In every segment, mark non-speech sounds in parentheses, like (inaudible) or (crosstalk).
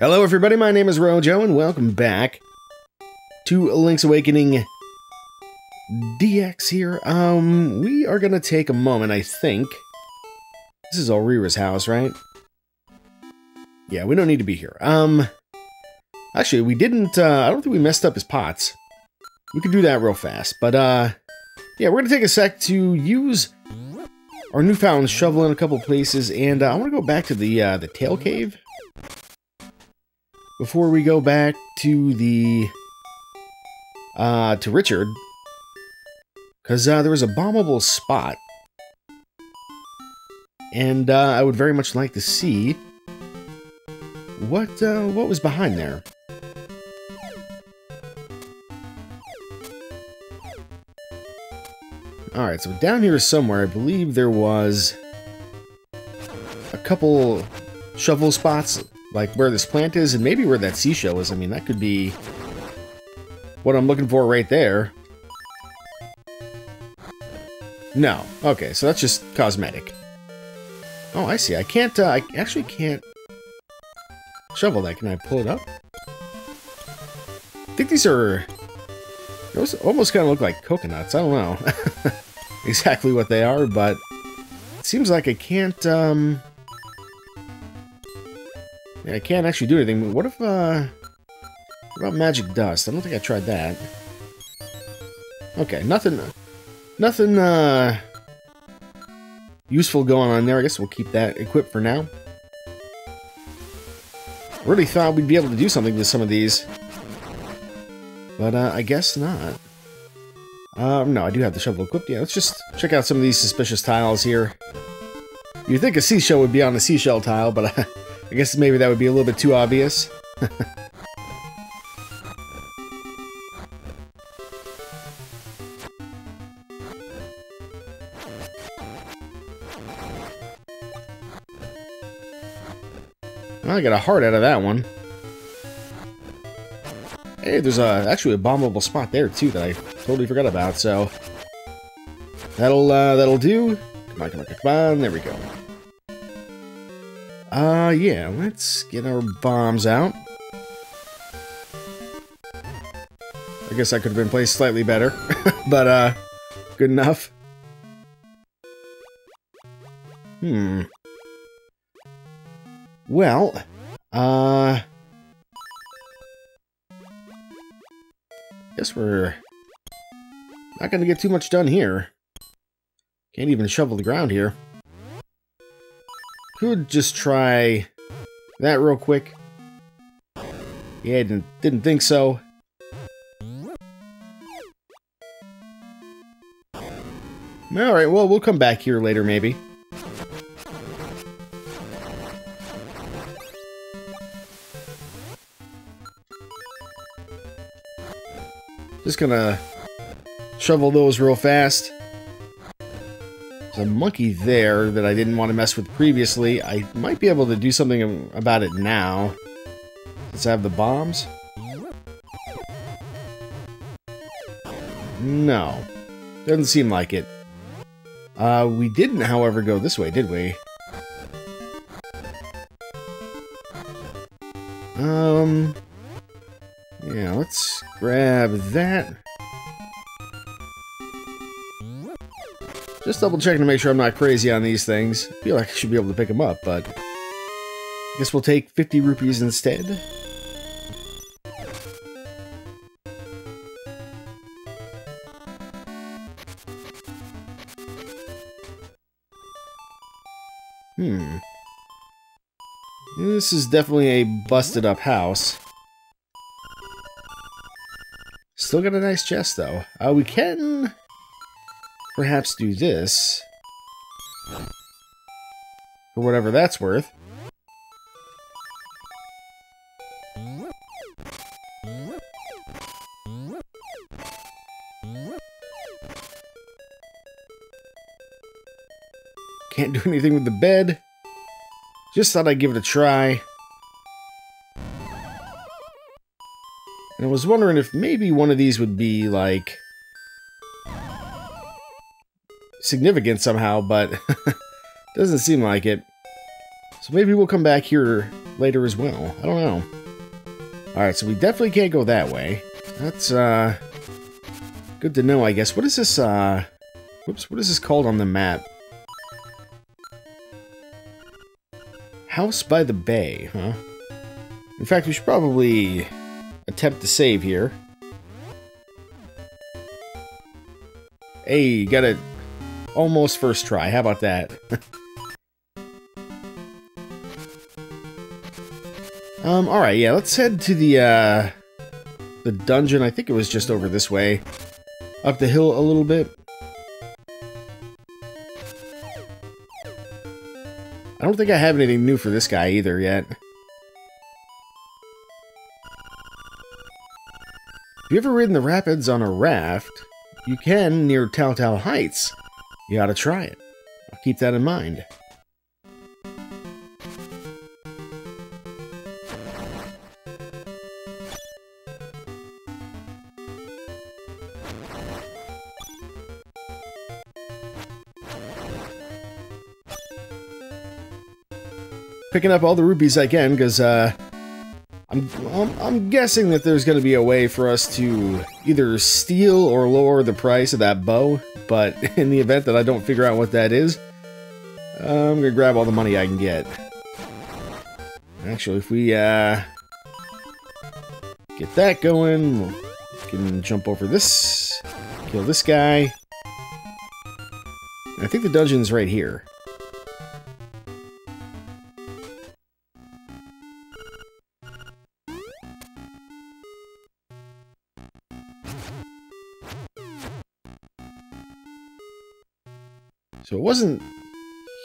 Hello, everybody. My name is Rojo, and welcome back to Link's Awakening DX here. Um, we are gonna take a moment, I think. This is Ulrira's house, right? Yeah, we don't need to be here. Um, actually, we didn't, uh, I don't think we messed up his pots. We could do that real fast, but, uh, yeah, we're gonna take a sec to use our newfound shovel in a couple places, and uh, I want to go back to the, uh, the tail cave before we go back to the uh to Richard because uh, there was a bombable spot and uh, I would very much like to see what uh, what was behind there. Alright, so down here somewhere, I believe there was a couple shovel spots like where this plant is and maybe where that seashell is. I mean, that could be what I'm looking for right there. No. Okay, so that's just cosmetic. Oh, I see. I can't, uh, I actually can't shovel that. Can I pull it up? I think these are, those almost kind of look like coconuts. I don't know (laughs) exactly what they are, but it seems like I can't, um, yeah, I can't actually do anything. What if, uh... What about magic dust? I don't think I tried that. Okay, nothing... Nothing, uh... Useful going on there. I guess we'll keep that equipped for now. Really thought we'd be able to do something with some of these. But, uh, I guess not. Um, no, I do have the shovel equipped. Yeah, let's just check out some of these suspicious tiles here. You'd think a seashell would be on a seashell tile, but... I guess maybe that would be a little bit too obvious. (laughs) I got a heart out of that one. Hey, there's a, actually a bombable spot there too that I totally forgot about, so that'll uh, that'll do. Come on, come on, come on, there we go. Uh, yeah, let's get our bombs out. I guess I could have been placed slightly better, (laughs) but, uh, good enough. Hmm. Well, uh... Guess we're not gonna get too much done here. Can't even shovel the ground here. Could just try that real quick. Yeah, didn't, didn't think so. Alright, well, we'll come back here later, maybe. Just gonna shovel those real fast. A monkey there that I didn't want to mess with previously. I might be able to do something about it now. Let's have the bombs. No. Doesn't seem like it. Uh, we didn't, however, go this way, did we? Um... Yeah, let's grab that. Just double checking to make sure I'm not crazy on these things. I feel like I should be able to pick them up, but... I guess we'll take 50 rupees instead. Hmm. This is definitely a busted up house. Still got a nice chest, though. Uh, we can perhaps do this. For whatever that's worth. Can't do (laughs) anything with the bed. Just thought I'd give it a try. And I was wondering if maybe one of these would be, like, significant somehow, but (laughs) doesn't seem like it. So maybe we'll come back here later as well. I don't know. Alright, so we definitely can't go that way. That's, uh... Good to know, I guess. What is this, uh... Whoops, what is this called on the map? House by the Bay, huh? In fact, we should probably attempt to save here. Hey, got it almost first try. How about that? (laughs) um, alright, yeah, let's head to the, uh, the dungeon. I think it was just over this way. Up the hill a little bit. I don't think I have anything new for this guy either yet. If you ever ridden the rapids on a raft, you can near Tal Tal Heights. You ought to try it. I'll keep that in mind. Picking up all the rupees I can, because, uh, I'm, I'm, I'm guessing that there's going to be a way for us to either steal or lower the price of that bow, but (laughs) in the event that I don't figure out what that is, I'm going to grab all the money I can get. Actually, if we uh, get that going, we can jump over this, kill this guy. I think the dungeon's right here. So it wasn't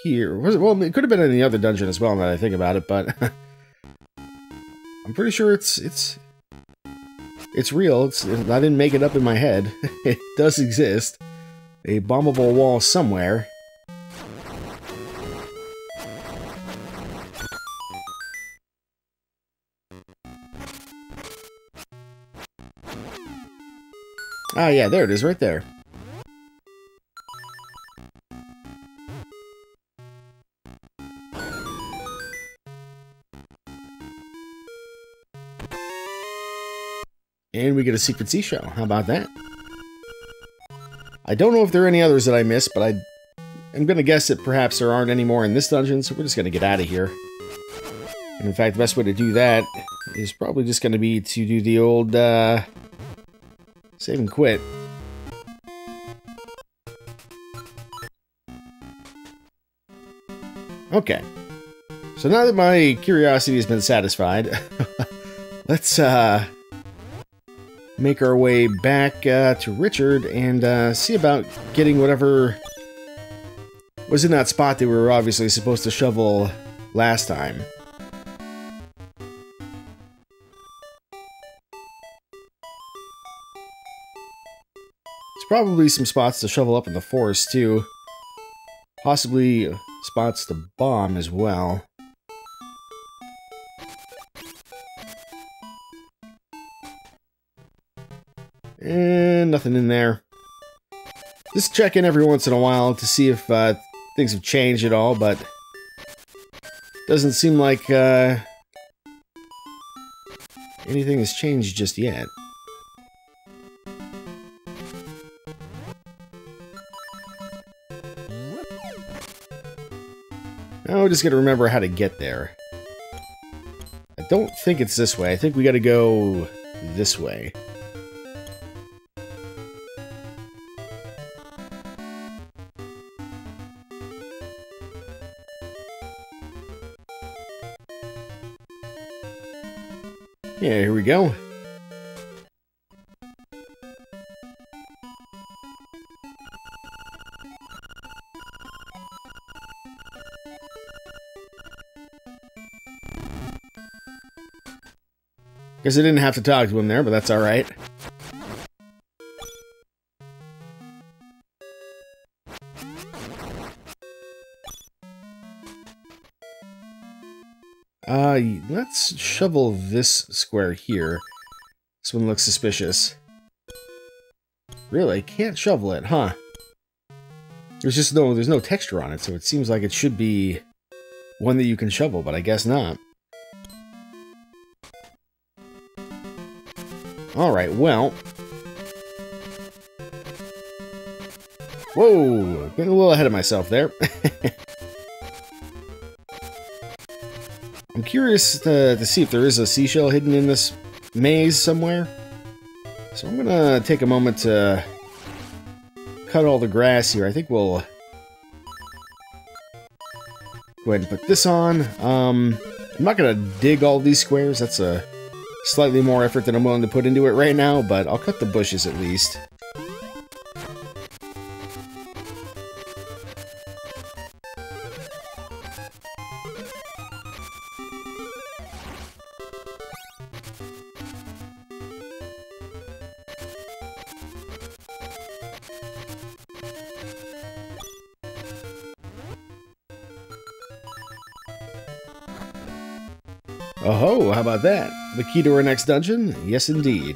here. Was it? Well, it could have been in the other dungeon as well. Now that I think about it, but (laughs) I'm pretty sure it's it's it's real. It's I didn't make it up in my head. (laughs) it does exist. A bombable wall somewhere. Ah, yeah, there it is, right there. We get a secret seashell. How about that? I don't know if there are any others that I missed, but I, I'm going to guess that perhaps there aren't any more in this dungeon, so we're just going to get out of here. And in fact, the best way to do that is probably just going to be to do the old, uh, save and quit. Okay. So now that my curiosity has been satisfied, (laughs) let's, uh, make our way back uh, to Richard and uh, see about getting whatever was in that spot that we were obviously supposed to shovel last time. There's probably some spots to shovel up in the forest too. Possibly spots to bomb as well. And nothing in there. Just check in every once in a while to see if uh, things have changed at all, but doesn't seem like uh, anything has changed just yet. Now we just gotta remember how to get there. I don't think it's this way. I think we gotta go this way. Yeah, here we go. Guess I didn't have to talk to him there, but that's alright. Let's shovel this square here. This one looks suspicious. Really? Can't shovel it, huh? There's just no, there's no texture on it, so it seems like it should be one that you can shovel, but I guess not. Alright, well. Whoa! Getting a little ahead of myself there. (laughs) curious to, to see if there is a seashell hidden in this maze somewhere. So I'm gonna take a moment to cut all the grass here. I think we'll go ahead and put this on. Um, I'm not gonna dig all these squares. That's a slightly more effort than I'm willing to put into it right now, but I'll cut the bushes at least. Oh ho, how about that? The key to our next dungeon? Yes, indeed.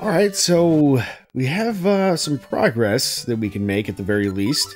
Alright, so we have uh, some progress that we can make at the very least.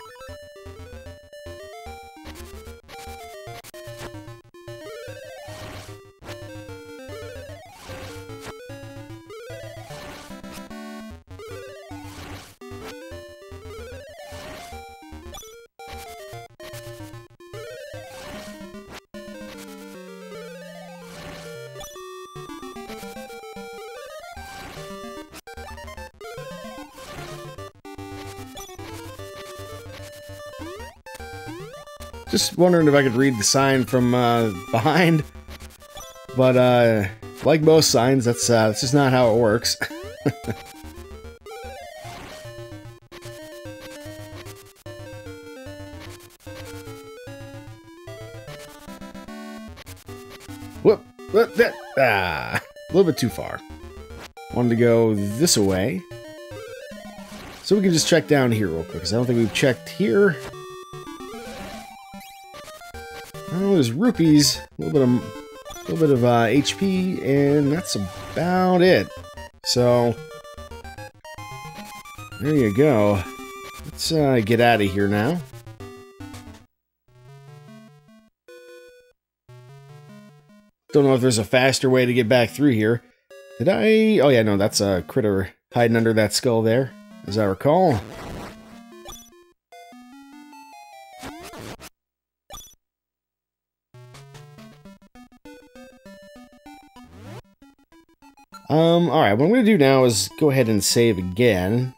Just wondering if I could read the sign from uh, behind. But, uh, like most signs, that's, uh, that's just not how it works. (laughs) Whoop! Whoop! That, ah! A little bit too far. Wanted to go this way. So we can just check down here real quick, because I don't think we've checked here. Oh, there's rupees, a little bit of, a little bit of uh, HP, and that's about it. So, there you go. Let's uh, get out of here now. Don't know if there's a faster way to get back through here. Did I? Oh yeah, no, that's a critter hiding under that skull there, as I recall. Alright, what I'm going to do now is go ahead and save again.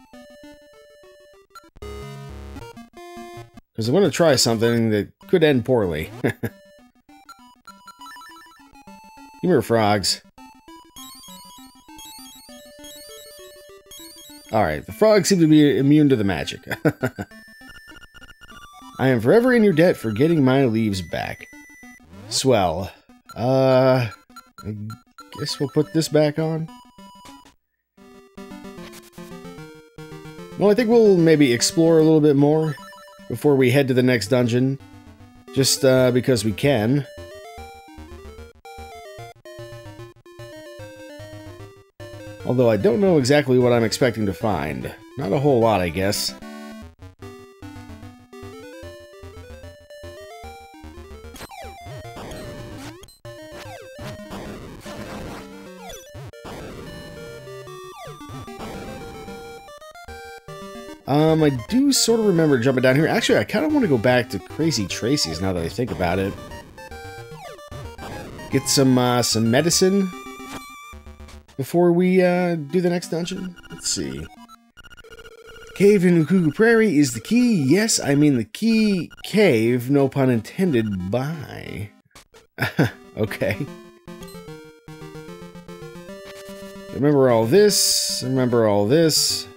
Because I'm going to try something that could end poorly. (laughs) Come here, frogs. Alright, the frogs seem to be immune to the magic. (laughs) I am forever in your debt for getting my leaves back. Swell. Uh, I guess we'll put this back on. Well, I think we'll maybe explore a little bit more before we head to the next dungeon. Just uh, because we can. Although I don't know exactly what I'm expecting to find. Not a whole lot, I guess. Um, I do sort of remember jumping down here. Actually, I kind of want to go back to Crazy Tracy's now that I think about it. Get some, uh, some medicine before we, uh, do the next dungeon. Let's see. Cave in Ukuku Prairie is the key. Yes, I mean the key cave, no pun intended, by. (laughs) okay. Remember all this, remember all this.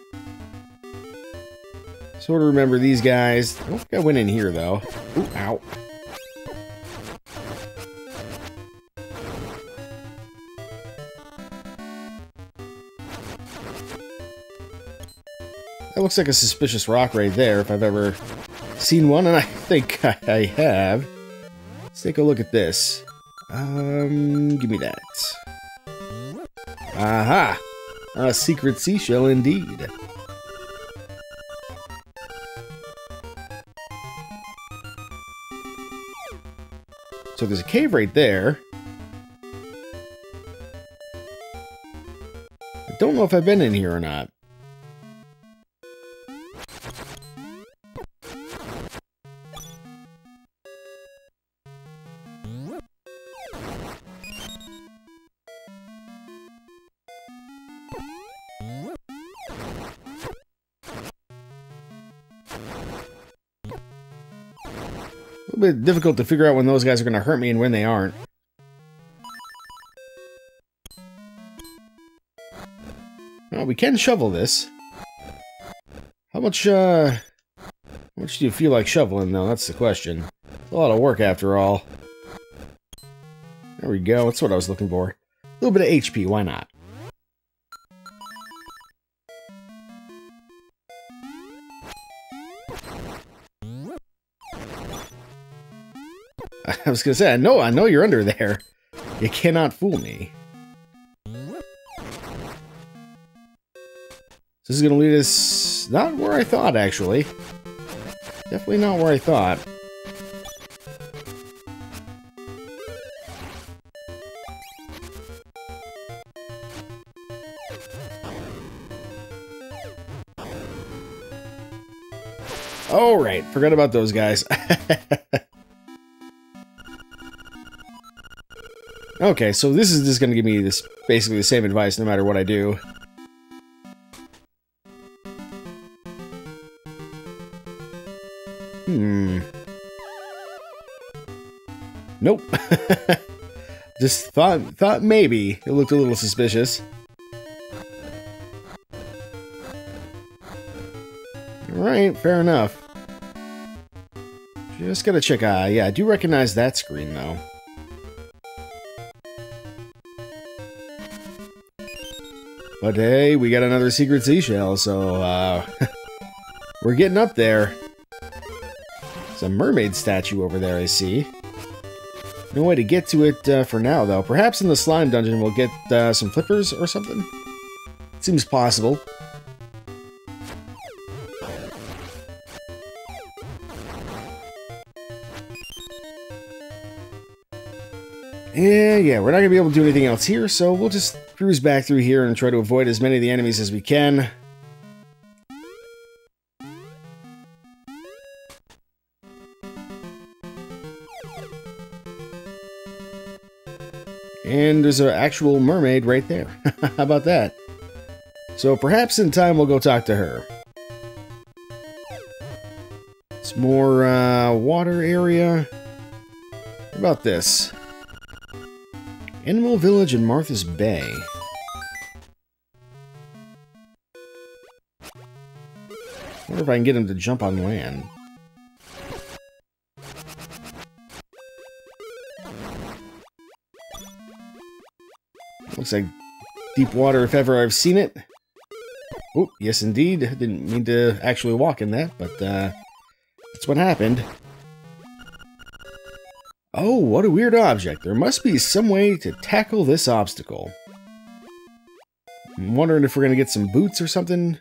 Sort of remember these guys. I don't think I went in here, though. Ooh, ow. That looks like a suspicious rock right there, if I've ever seen one, and I (laughs) think I have. Let's take a look at this. Um, give me that. Aha! A secret seashell indeed. So there's a cave right there. I don't know if I've been in here or not. A little bit difficult to figure out when those guys are going to hurt me and when they aren't. Well, we can shovel this. How much, uh... How much do you feel like shoveling, though? That's the question. It's a lot of work, after all. There we go. That's what I was looking for. A little bit of HP, why not? (laughs) I was gonna say, I know, I know you're under there. You cannot fool me. This is gonna lead us not where I thought, actually. Definitely not where I thought. Oh, right. Forgot about those guys. (laughs) Okay, so this is just going to give me this basically the same advice no matter what I do. Hmm. Nope. (laughs) just thought thought maybe it looked a little suspicious. Alright, fair enough. Just gotta check, uh, yeah, I do recognize that screen, though. But hey, we got another secret seashell, so uh, (laughs) we're getting up there. There's a mermaid statue over there, I see. No way to get to it uh, for now, though. Perhaps in the slime dungeon we'll get uh, some flippers or something? Seems possible. Yeah, yeah, we're not going to be able to do anything else here, so we'll just cruise back through here and try to avoid as many of the enemies as we can. And there's an actual mermaid right there. (laughs) How about that? So perhaps in time we'll go talk to her. It's more uh, water area. How about this? Animal Village in Martha's Bay. wonder if I can get him to jump on land. Looks like deep water if ever I've seen it. Oh, yes indeed. Didn't mean to actually walk in that, but uh, that's what happened. Oh, what a weird object. There must be some way to tackle this obstacle. I'm wondering if we're going to get some boots or something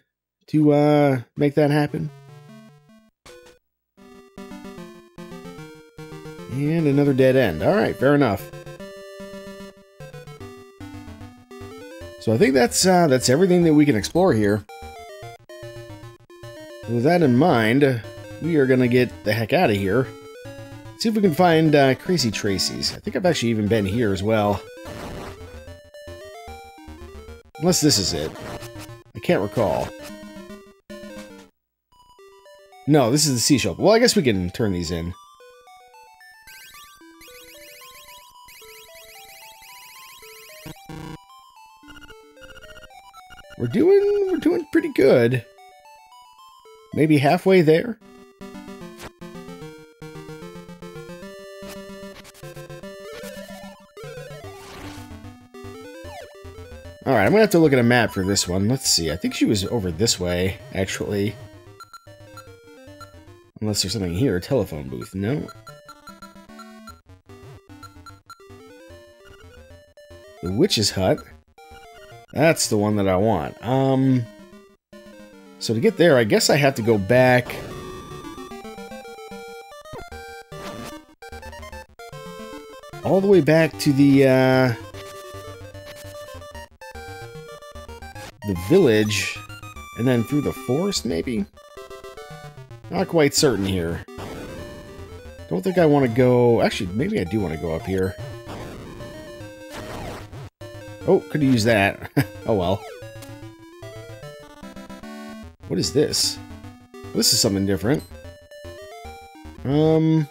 to uh, make that happen. And another dead end. Alright, fair enough. So I think that's uh, that's everything that we can explore here. With that in mind, we are going to get the heck out of here. See if we can find uh, Crazy Tracy's. I think I've actually even been here as well. Unless this is it. I can't recall. No, this is the seashell. Well, I guess we can turn these in. We're doing we're doing pretty good. Maybe halfway there. Alright, I'm gonna have to look at a map for this one. Let's see. I think she was over this way, actually. Unless there's something here. A telephone booth. No. The witch's hut. That's the one that I want. Um... So to get there, I guess I have to go back... all the way back to the, uh, the village, and then through the forest, maybe? Not quite certain here. Don't think I want to go... Actually, maybe I do want to go up here. Oh, could used that. (laughs) oh well. What is this? This is something different. Um...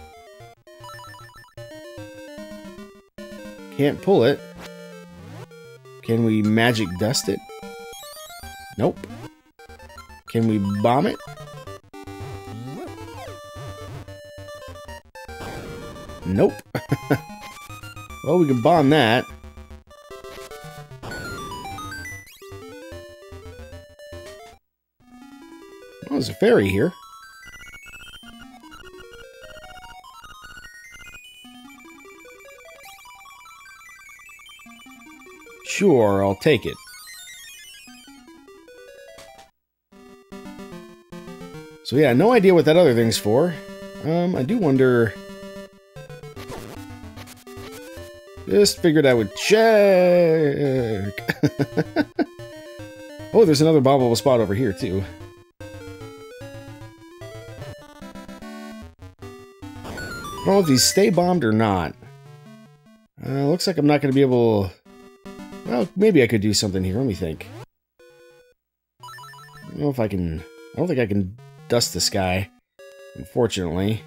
Can't pull it. Can we magic dust it? Nope. Can we bomb it? Nope. (laughs) well, we can bomb that. There's a fairy here. Sure, I'll take it. So yeah, no idea what that other thing's for. Um, I do wonder... Just figured I would check. (laughs) oh, there's another bombable spot over here, too. I don't know if these stay bombed or not. Uh, looks like I'm not going to be able... Well, maybe I could do something here. Let me think. I don't know if I can... I don't think I can dust this guy, unfortunately.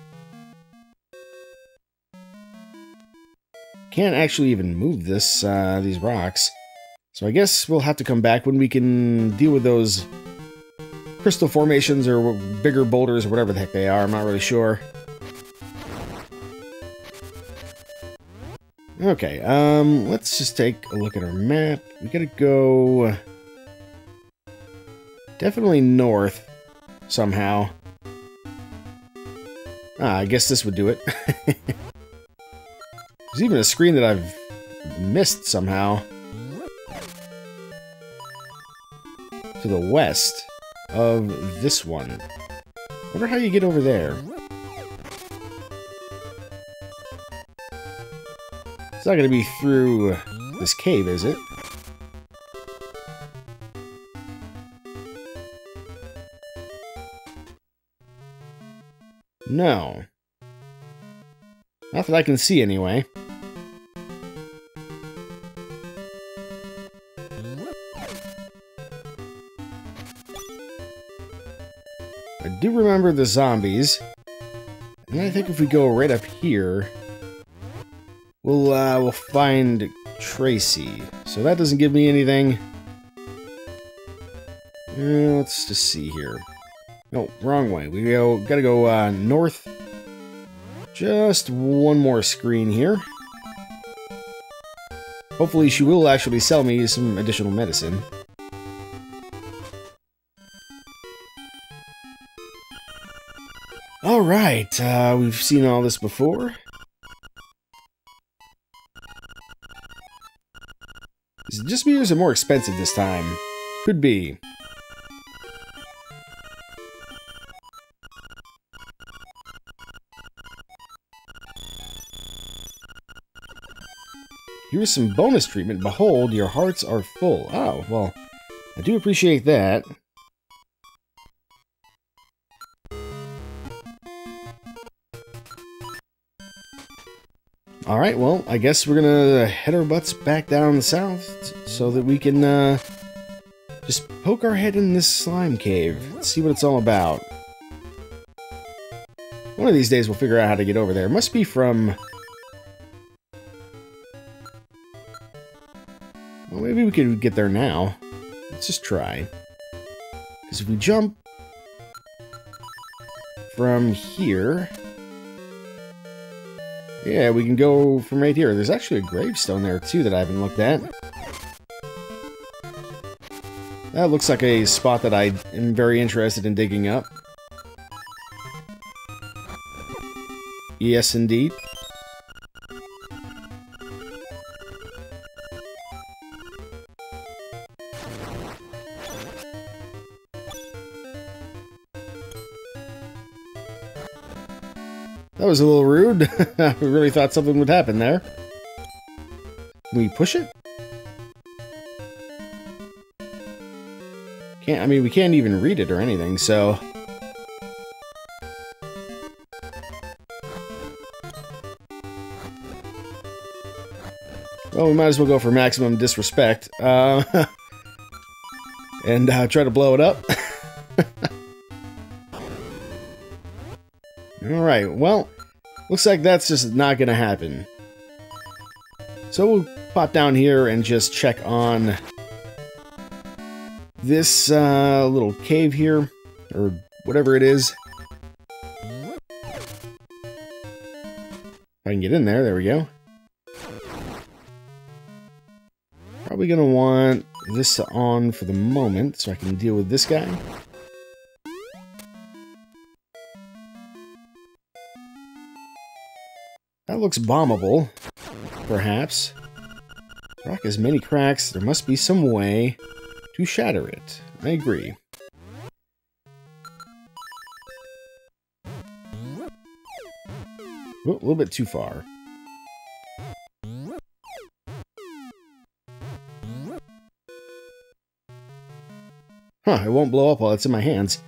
Can't actually even move this, uh, these rocks. So I guess we'll have to come back when we can deal with those crystal formations or bigger boulders or whatever the heck they are. I'm not really sure. Okay, um, let's just take a look at our map. We gotta go... Definitely north, somehow. Ah, I guess this would do it. (laughs) There's even a screen that I've missed somehow. To the west of this one. wonder how you get over there. It's not going to be through this cave, is it? No. Not that I can see, anyway. I do remember the zombies. And I think if we go right up here... We'll, uh, we'll find Tracy. So that doesn't give me anything. Uh, let's just see here. No, wrong way. We go, gotta go uh, north. Just one more screen here. Hopefully she will actually sell me some additional medicine. Alright, uh, we've seen all this before. Is it just me or is it more expensive this time? Could be. Some bonus treatment. Behold, your hearts are full. Oh, well, I do appreciate that. Alright, well, I guess we're gonna head our butts back down south so that we can, uh, just poke our head in this slime cave. See what it's all about. One of these days we'll figure out how to get over there. It must be from... could get there now. Let's just try. Because if we jump from here... Yeah, we can go from right here. There's actually a gravestone there, too, that I haven't looked at. That looks like a spot that I am very interested in digging up. Yes, indeed. That was a little rude. (laughs) I really thought something would happen there. Can we push it? Can't, I mean, we can't even read it or anything, so... Well, we might as well go for maximum disrespect. Uh, (laughs) and uh, try to blow it up. (laughs) Alright, well, looks like that's just not to happen. So we'll pop down here and just check on this uh, little cave here, or whatever it is. If I can get in there, there we go. Probably to want this on for the moment so I can deal with this guy. That looks bombable, perhaps. Rock has many cracks. There must be some way to shatter it. I agree. A little bit too far. Huh, it won't blow up while it's in my hands.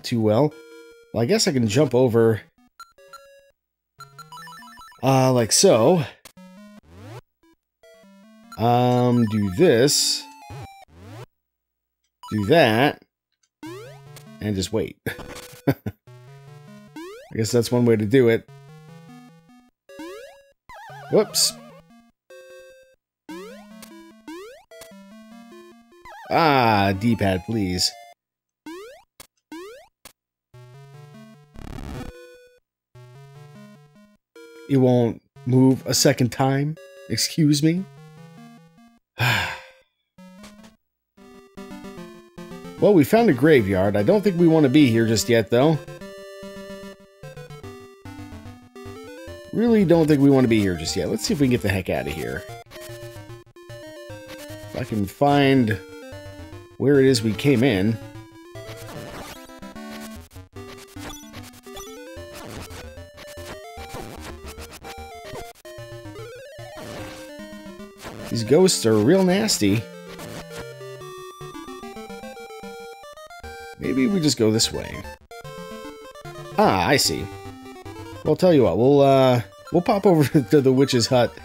Out too well. Well, I guess I can jump over... Uh, like so. Um, do this. Do that and just wait. (laughs) I guess that's one way to do it. Whoops. Ah, D-pad, please. It won't move a second time? Excuse me? (sighs) Well, we found a graveyard. I don't think we want to be here just yet, though. Really don't think we want to be here just yet. Let's see if we can get the heck out of here. If I can find where it is we came in. These ghosts are real nasty. Maybe we just go this way. Ah, I see. Well, tell you what, we'll, uh, we'll pop over (laughs) to the witch's hut,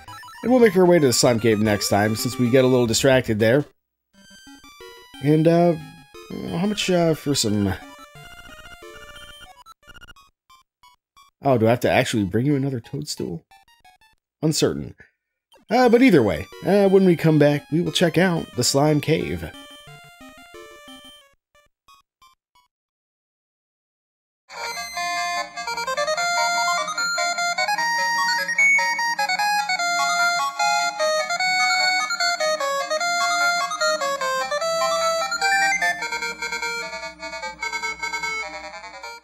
and we'll make our way to the slime cave next time, since we get a little distracted there. And, uh, how much, uh, for some... Oh, do I have to actually bring you another toadstool? Uncertain. Uh, but either way, uh, when we come back, we will check out the slime cave.